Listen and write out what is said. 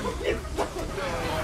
Oh, my God.